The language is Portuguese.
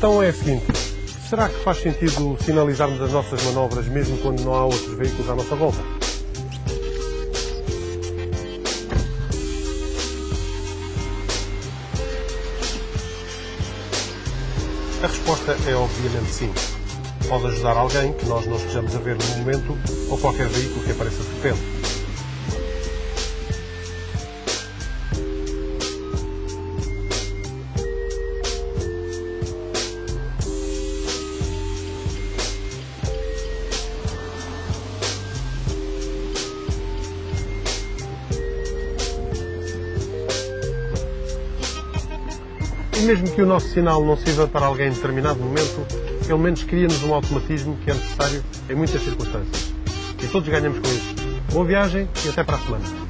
questão é a seguinte: será que faz sentido sinalizarmos as nossas manobras mesmo quando não há outros veículos à nossa volta? A resposta é obviamente sim. Pode ajudar alguém que nós não estejamos a ver no momento ou qualquer veículo que apareça de repente. Mesmo que o nosso sinal não sirva para alguém em determinado momento, pelo menos cria-nos um automatismo que é necessário em muitas circunstâncias. E todos ganhamos com isso. Boa viagem e até para a semana.